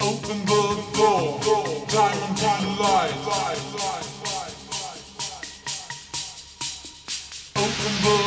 Open the door, diamond candlelight. Open the